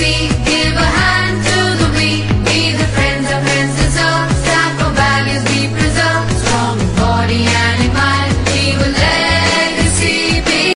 see